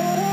Oh.